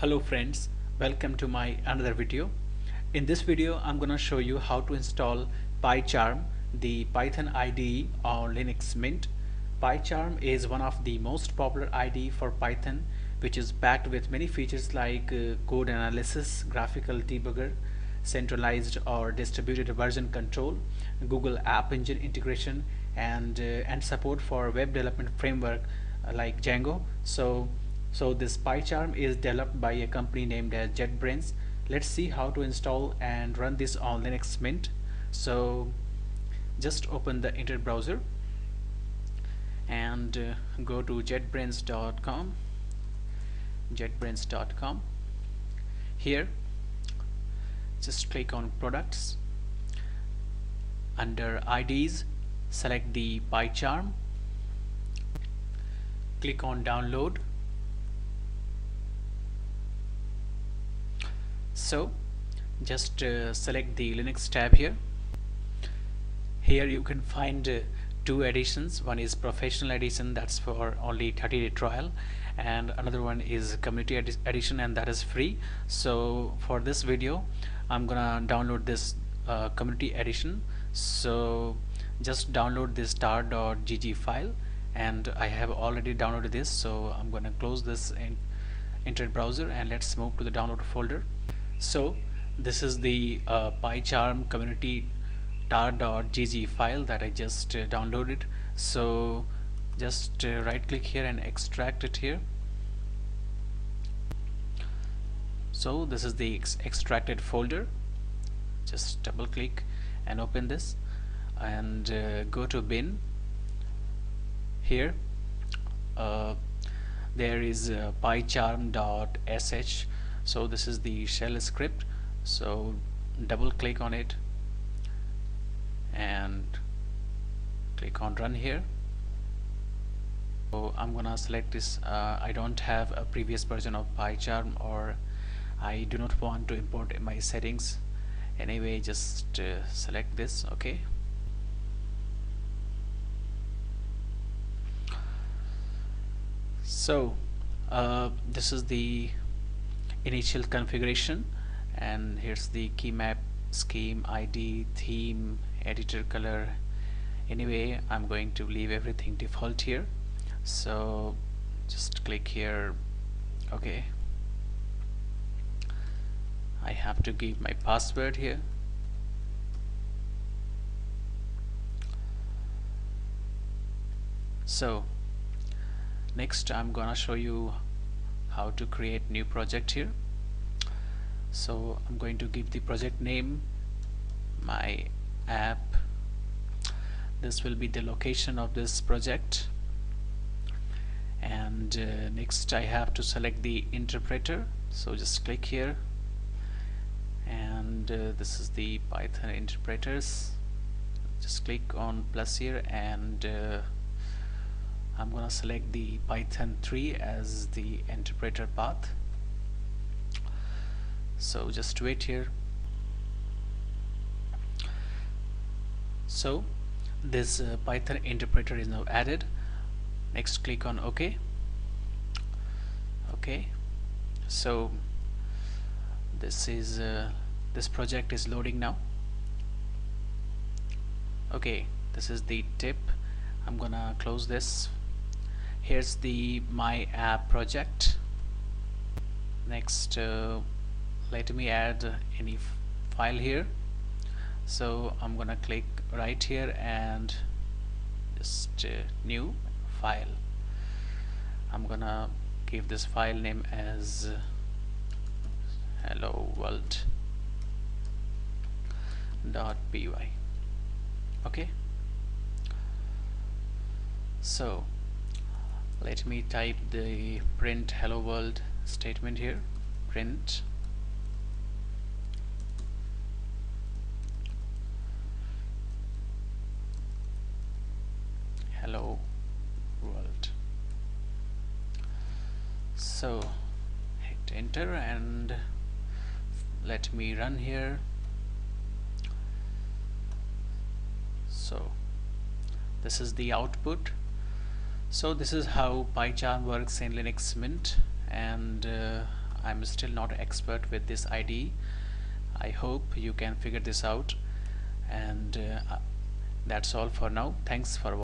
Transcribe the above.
Hello friends, welcome to my another video. In this video I'm gonna show you how to install PyCharm, the Python IDE on Linux Mint. PyCharm is one of the most popular IDE for Python which is packed with many features like uh, code analysis, graphical debugger, centralized or distributed version control, Google App Engine integration and, uh, and support for web development framework uh, like Django. So so this PyCharm is developed by a company named as JetBrains. Let's see how to install and run this on Linux Mint. So just open the internet browser and uh, go to jetbrains.com jetbrains.com here just click on products under IDEs select the PyCharm click on download so just uh, select the Linux tab here. Here you can find uh, two editions. One is professional edition that's for only 30 day trial and another one is community edi edition and that is free. So for this video I'm gonna download this uh, community edition. So just download this star.gg file and I have already downloaded this so I'm gonna close this in internet browser and let's move to the download folder so this is the uh, PyCharm community tar.gg file that I just uh, downloaded. So just uh, right click here and extract it here. So this is the ex extracted folder. Just double click and open this and uh, go to bin. Here uh, there is uh, pycharm.sh so this is the shell script. So double click on it and click on run here. So I'm gonna select this uh, I don't have a previous version of PyCharm or I do not want to import my settings. Anyway just uh, select this okay? So uh, this is the initial configuration. And here's the key map scheme IDE theme editor color. Anyway I'm going to leave everything default here. So just click here. Okay. I have to give my password here. So next I'm gonna show you how to create new project here. So I'm going to give the project name my app. This will be the location of this project. And uh, next I have to select the interpreter. So just click here. And uh, this is the Python interpreters. Just click on plus here and uh, I'm gonna select the Python 3 as the interpreter path. So just wait here. So this uh, Python interpreter is now added. Next click on OK. Okay so this is uh, this project is loading now. Okay this is the tip. I'm gonna close this here's the my app project. Next uh, let me add any file here. So I'm gonna click right here and just uh, new file. I'm gonna give this file name as hello world dot py okay? So let me type the print hello world statement here. Print. Hello world. So hit enter and let me run here. So this is the output so this is how PyCharm works in Linux Mint and uh, I'm still not expert with this IDE I hope you can figure this out and uh, that's all for now. Thanks for watching